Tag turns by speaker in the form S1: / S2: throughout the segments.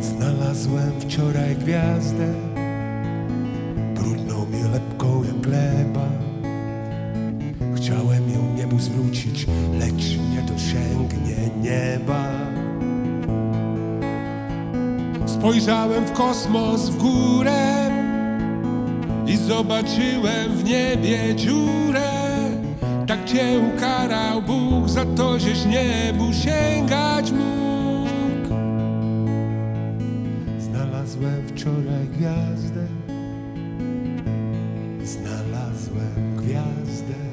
S1: Znalazłem wczoraj gwiazdę, brudną mi lepką jak gleba. Chciałem ją niebu zwrócić, lecz nie dosięgnie nieba. Spojrzałem w kosmos w górę i zobaczyłem w niebie dziurę. Tak cię ukarał Bóg za to, żeś niebu sięgać mógł. Znalazłem wczoraj gwiazdę. Znalazłem gwiazdę.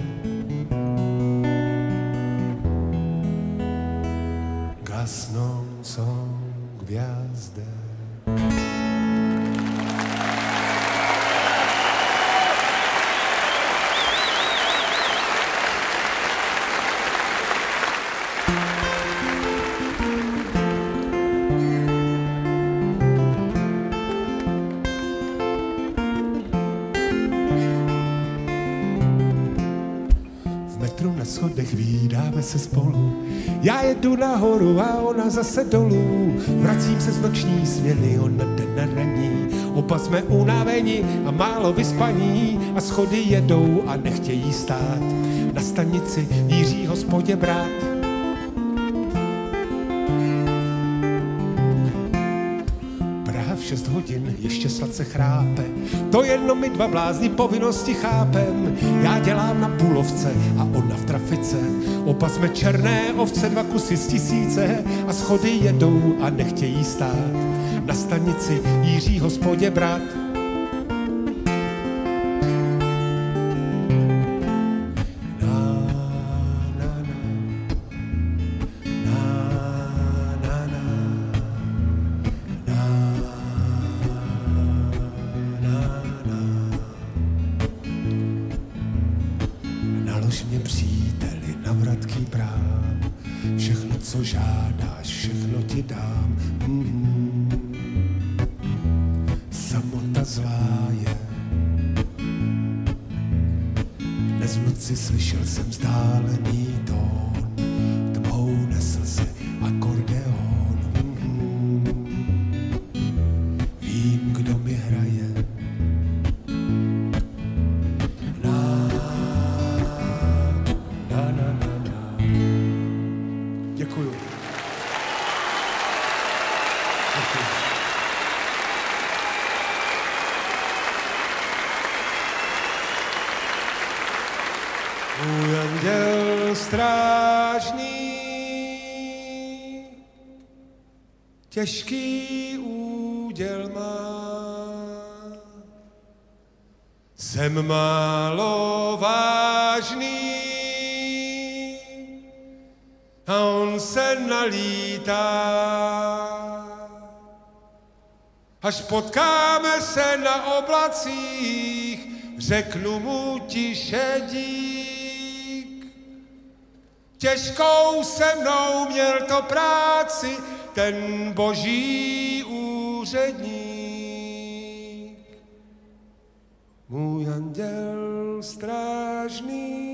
S1: Schodech vídáme se spolu. Já jedu nahoru a ona zase dolů. Vracím se z noční směny, ona jde na raní. Oba jsme unavení a málo vyspaní a schody jedou a nechtějí stát. Na stanici Jiří hospodě brát. 6 hodin ještě sladce chrápe. To jenom my dva blázni povinnosti chápem. Já dělám na půlovce a ona v trafice. Oba jsme černé ovce, dva kusy z tisíce a schody jedou a nechtějí stát. Na stanici Jiří hospodě brat. Nalož mě příteli na vratký brám, všechno, co žádáš, všechno ti dám. Mm. Samota zlá je. Dnes v noci slyšel jsem vzdálený tón, Děkuju. Děkuju. Můj anděl strážný, těžký úděl má. Jsem málo vážný nalítá. Až potkáme se na oblacích, řeknu mu tiše dík. Těžkou se mnou měl to práci, ten boží úředník. Můj anděl strážný